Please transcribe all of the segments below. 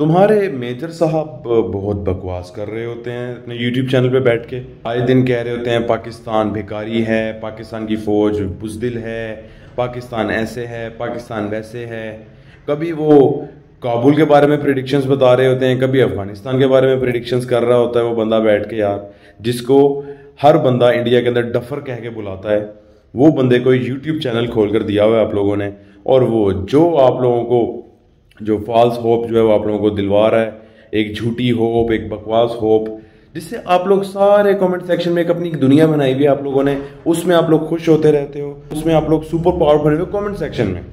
तुम्हारे मेजर साहब बहुत बकवास कर रहे होते हैं अपने यूट्यूब चैनल पे बैठ के। आए दिन कह रहे होते हैं, पाकिस्तान भिकारी है, पाकिस्तान की फ़ौज बुजदिल है, पाकिस्तान ऐसे है, पाकिस्तान वैसे है। कभी वो काबुल के बारे में प्रिडिक्शंस बता रहे होते हैं, कभी अफ़गानिस्तान के बारे में प्रिडिक्शंस कर रहा होता है वो बंदा बैठ के, यार, जिसको हर बंदा इंडिया के अंदर डफर कह के बुलाता है, वो बंदे को यूट्यूब चैनल खोल कर दिया हुआ है आप लोगों ने। और वो, जो आप लोगों को जो फॉल्स होप जो है वो आप लोगों को दिलवा रहा है, एक झूठी होप एक बकवास होप जिससे आप लोग सारे कमेंट सेक्शन में एक अपनी दुनिया बनाई हुई है आप लोगों ने, उसमें आप लोग खुश होते रहते हो, उसमें आप लोग सुपर पावर बने हुए कमेंट सेक्शन में।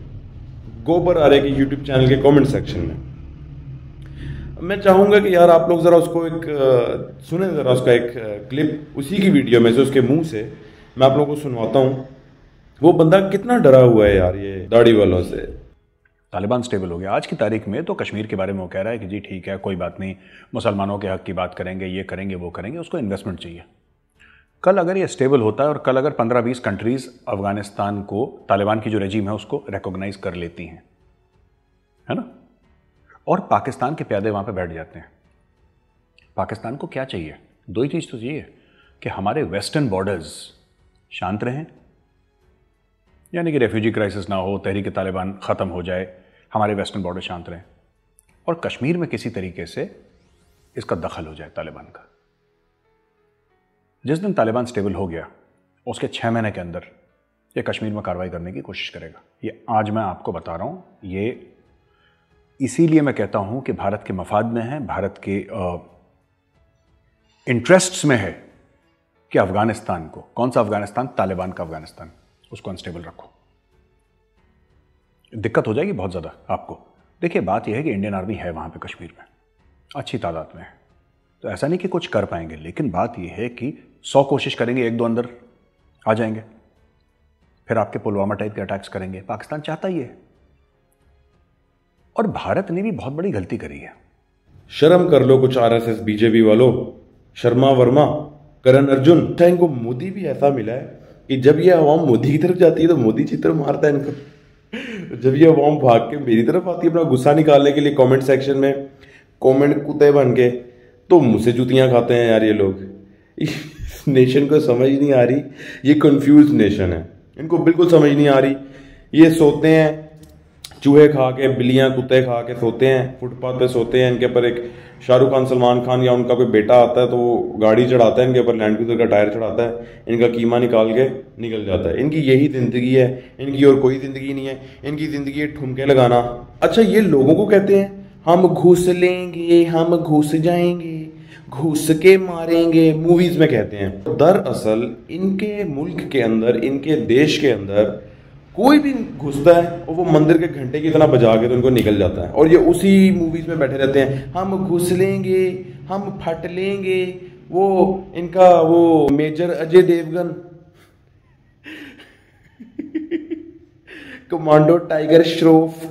गोबर आ रहे कि यूट्यूब चैनल के कमेंट सेक्शन में। मैं चाहूँगा कि यार आप लोग ज़रा उसको एक सुने ज़रा उसका एक क्लिप उसी की वीडियो में से, उसके मुँह से मैं आप लोगों को सुनवाता हूँ। वो बंदा कितना डरा हुआ है यार ये दाढ़ी वालों से। तालिबान स्टेबल हो गया। आज की तारीख में तो कश्मीर के बारे में वो कह रहा है कि जी ठीक है, कोई बात नहीं, मुसलमानों के हक की बात करेंगे, ये करेंगे, वो करेंगे, उसको इन्वेस्टमेंट चाहिए। कल अगर ये स्टेबल होता है और कल अगर पंद्रह बीस कंट्रीज़ अफ़गानिस्तान को, तालिबान की जो रजीम है उसको रिकोगनाइज कर लेती हैं, है ना? और पाकिस्तान के प्यादे वहाँ पर बैठ जाते हैं। पाकिस्तान को क्या चाहिए? दो ही चीज़ तो चाहिए कि हमारे वेस्टर्न बॉर्डर्स शांत रहें यानी कि रेफ्यूजी क्राइसिस ना हो, तहरीक तालिबान ख़त्म हो जाए, हमारे वेस्टर्न बॉर्डर शांत रहें। और कश्मीर में किसी तरीके से इसका दखल हो जाए तालिबान का। जिस दिन तालिबान स्टेबल हो गया, उसके छः महीने के अंदर ये कश्मीर में कार्रवाई करने की कोशिश करेगा। ये आज मैं आपको बता रहा हूँ, ये इसीलिए मैं कहता हूँ कि भारत के मफाद में है, भारत के इंटरेस्ट्स में है कि अफ़गानिस्तान को, कौन सा अफ़गानिस्तान? तालिबान का अफ़गानिस्तान। उसको अनस्टेबल रखो। दिक्कत हो जाएगी बहुत ज़्यादा आपको। देखिए, बात यह है कि इंडियन आर्मी है वहाँ पे कश्मीर में। अच्छी तादाद में है। तो ऐसा नहीं कि कुछ कर पाएँगे, लेकिन बात यह है कि सौ कोशिश करेंगे, एक दो अंदर आ जाएँगे। फिर आपके पुलवामा टाइप के अटैक्स करेंगे। पाकिस्तान चाहता ही है। और भारत ने भी बहुत बड़ी गलती करी है। शर्म कर लो कुछ आरएसएस बीजेपी वालों। शर्मा वर्मा, करण अर्जुन। इनको मोदी भी ऐसा मिला है। कि जब ये अवाम मोदी की तरफ़ जाती है तो मोदी चित्र मारता है इनको। जब ये अवाम भाग के मेरी तरफ़ आती है, अपना गुस्सा निकालने के लिए कमेंट सेक्शन में कमेंट कुत्ते बन के तो मुझसे जूतियाँ खाते हैं यार ये लोग। नेशन को समझ नहीं आ रही। ये कंफ्यूज नेशन है। इनको बिल्कुल समझ नहीं आ रही। ये सोते हैं, चूहे खा के, बिल्लियाँ कुत्ते खा के सोते हैं, फुटपाथ पे सोते हैं, इनके ऊपर एक शाहरुख खान, सलमान खान या उनका कोई बेटा आता है तो वो गाड़ी चढ़ाता है इनके ऊपर लैंड क्रूजर का टायर चढ़ाता है, इनका कीमा निकाल के निकल जाता है। इनकी यही ज़िंदगी है, इनकी और कोई ज़िंदगी नहीं है। इनकी ज़िंदगी है ठुमके लगाना। अच्छा ये लोगों को कहते हैं, हम घुस लेंगे, हम घुस जाएँगे, घुस के मारेंगे मूवीज़ में कहते हैं। दरअसल, इनके मुल्क के अंदर, इनके देश के अंदर कोई भी घुसता है और वो मंदिर के घंटे की तरह बजा के तो उनको निकल जाता है। और ये उसी मूवीज़ में बैठे रहते हैं। हम घुस लेंगे, हम फट लेंगे, वो इनका वो major Ajay Devgan. Commando Tiger Shroff.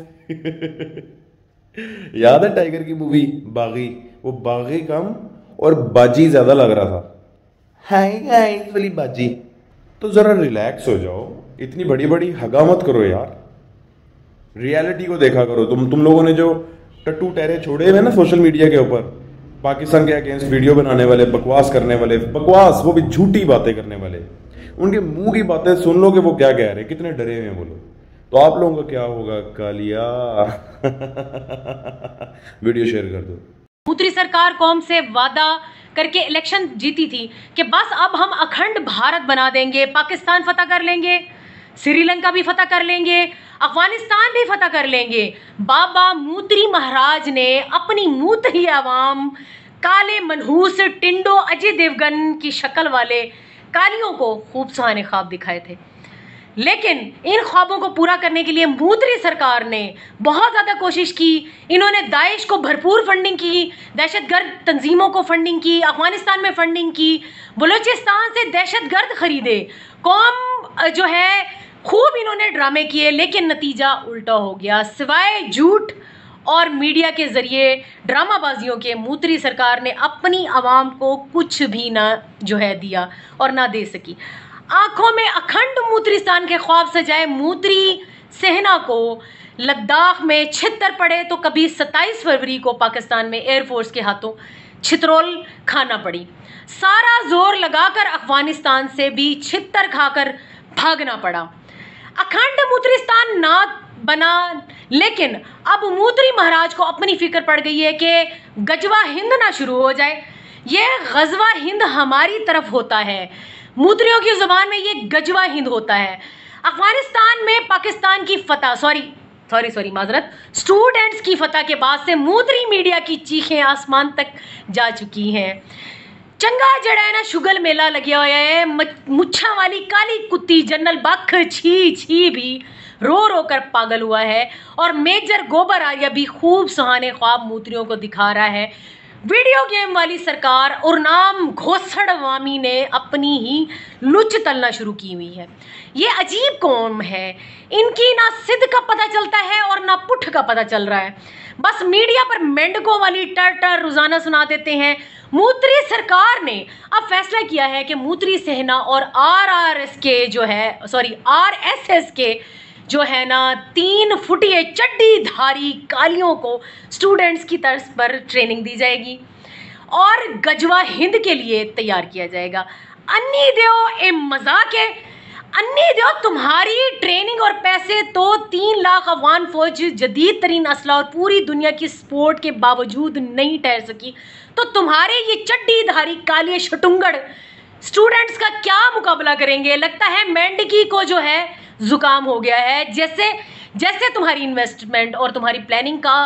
याद है टाइगर की मूवी बागी। वो बागी कम और बाजी ज़्यादा लग रहा था। हाय वाली बाजी। तो जरा रिलैक्स हो जाओ। इतनी बड़ी बड़ी हगा मत करो यार। रियलिटी को देखा करो। तुम तुम लोगों ने जो टट्टू टहरे छोड़े हुए ना सोशल मीडिया के ऊपर, पाकिस्तान के अगेंस्ट वीडियो बनाने वाले, बकवास करने वाले, बकवास, वो भी झूठी बातें करने वाले। उनके मुँह की बातें सुन लो कि वो क्या कह रहे हैं। कितने डरे हुए हैं बोलो तो आप लोगों का क्या होगा? कालिया। वीडियो शेयर कर दो। दूसरी सरकार कौम से वादा करके इलेक्शन जीती थी कि बस अब हम अखंड भारत बना देंगे, पाकिस्तान फतह कर लेंगे। श्रीलंका भी फतह कर लेंगे, अफ़गानिस्तान भी फतह कर लेंगे। बाबा मूत्री महाराज ने अपनी मूत्री आवाम, काले मनहूस टिंडो अजय देवगन की शक्ल वाले कालियों को खूब सुहाने ख्वाब दिखाए थे। लेकिन इन ख्वाबों को पूरा करने के लिए मोदी सरकार ने बहुत ज़्यादा कोशिश की। इन्होंने दाइश को भरपूर फंडिंग की, दहशतगर्द तंजीमों को फंडिंग की, अफ़गानिस्तान में फंडिंग की, बलूचिस्तान से दहशतगर्द खरीदे। कौम जो है खूब इन्होंने ड्रामे किए, लेकिन नतीजा उल्टा हो गया। सिवाय झूठ और मीडिया के ज़रिए ड्रामाबाजियों के मूत्री सरकार ने अपनी आवाम को कुछ भी ना जो है दिया और ना दे सकी। आँखों में अखंड मूत्रिस्तान के ख्वाब सजाए मूत्री सेना को, लद्दाख में छितर पड़े तो कभी 27 फरवरी को पाकिस्तान में एयरफोर्स के हाथों छितरोल खाना पड़ी। सारा ज़ोर लगाकर अफ़गानिस्तान से भी छितर खाकर भागना पड़ा। अखंड मुद्रिस्तान ना बना, लेकिन अब मूत्री महाराज को अपनी फ़िक्र पड़ गई है कि गजवा हिंद ना शुरू हो जाए। ये गजवा हिंद हमारी तरफ़ होता है। मूत्रियों की ज़ुबान में ये गजवा हिंद होता है। अफ़गानिस्तान में पाकिस्तान की फतह, सॉरी सॉरी सॉरी, माजरत। स्टूडेंट्स की फतह के बाद से मूत्री मीडिया की चीखें आसमान तक जा चुकी हैं। चंगा जड़ा है ना, शुगल मेला लगे हुआ है। मुच्छा वाली काली कुत्ती जनरल बख छी छी भी रो रो कर पागल हुआ है। और मेजर गोबर आर्या भी खूब सुहाने ख्वाब मूत्रियों को दिखा रहा है। वीडियो गेम वाली सरकार और नाम घोसड़वामी ने अपनी ही लुच तलना शुरू की हुई है। ये अजीब कौम है। इनकी ना सिद्ध का पता चलता है और ना पुठ का पता चल रहा है। बस मीडिया पर मेंढकों वाली टर टर रोज़ाना सुना देते हैं। मूत्री सरकार ने अब फैसला किया है कि मूत्री सेना और आरआरएस के जो है सॉरी आरएसएस के जो है ना, तीन फुटिए चड्डी धारी कालियों को स्टूडेंट्स की तर्ज पर ट्रेनिंग दी जाएगी और गजवा हिंद के लिए तैयार किया जाएगा। अन्नी देव ए मज़ाक है। अन्नी देव तुम्हारी ट्रेनिंग और पैसे तो तीन लाख अफगान फौज जदीद तरीन असला और पूरी दुनिया की स्पोर्ट के बावजूद नहीं ठहर सकी। तो तुम्हारे ये चड्डी धारी काली शटुंगड़ स्टूडेंट्स का क्या मुकाबला करेंगे? लगता है मेंढकी को जो है, जुकाम हो गया है। जैसे जैसे तुम्हारी इन्वेस्टमेंट और तुम्हारी प्लानिंग का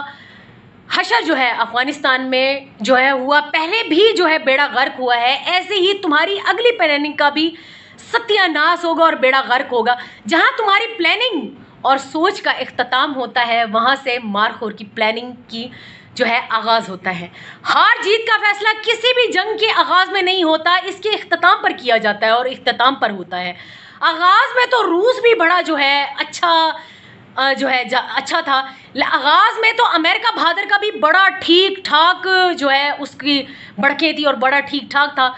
हशर जो है अफ़गानिस्तान में जो है हुआ, पहले भी जो है बेड़ा गर्क हुआ है, ऐसे ही तुम्हारी अगली प्लानिंग का भी सत्यानाश होगा और बेड़ा गर्क होगा। जहाँ तुम्हारी प्लानिंग और सोच का अख्ताम होता है, वहाँ से मारखोर की प्लानिंग की जो है आगाज़ होता है। हार जीत का फैसला किसी भी जंग के आगाज़ में नहीं होता, इसके अख्ताम पर किया जाता है और अख्ताम पर होता है। आगाज़ में तो रूस भी बड़ा जो है अच्छा जो है अच्छा था। आगाज़ में तो अमेरिका भादर का भी बड़ा ठीक ठाक जो है उसकी बड़के थी और बड़ा ठीक ठाक था।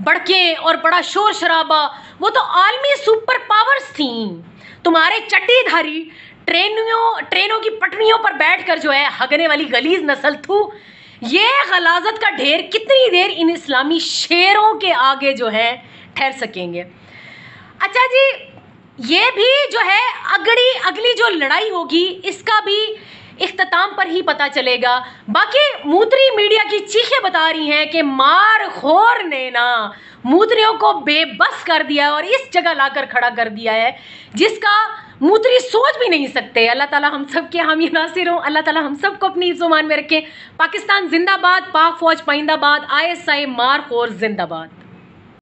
बड़के और बड़ा शोर शराबा, वो तो आलमी सुपर पावर्स थी। तुम्हारे चट्टीधारी ट्रेनों ट्रेनों की पटरियों पर बैठकर जो है हगने वाली गलीज नस्ल थू। ये गलाजत का ढेर कितनी देर इन इस्लामी शेरों के आगे जो है ठहर सकेंगे। अच्छा जी, ये भी जो है अगड़ी, अगली जो लड़ाई होगी, इसका भी इख्ताम पर ही पता चलेगा। बाकी मूत्री मीडिया की चीखें बता रही हैं कि मार खोर ने ना मूत्रियों को बेबस कर दिया और इस जगह लाकर खड़ा कर दिया है, जिसका मूत्री सोच भी नहीं सकते। अल्लाह ताला हम सब के, हामी नासिर हों, अल्लाह ताला हम सबको अपनी जुमान में रखें। पाकिस्तान जिंदाबाद, पाक फौज पाइंदाबाद आई एस आई मार खोर जिंदाबाद।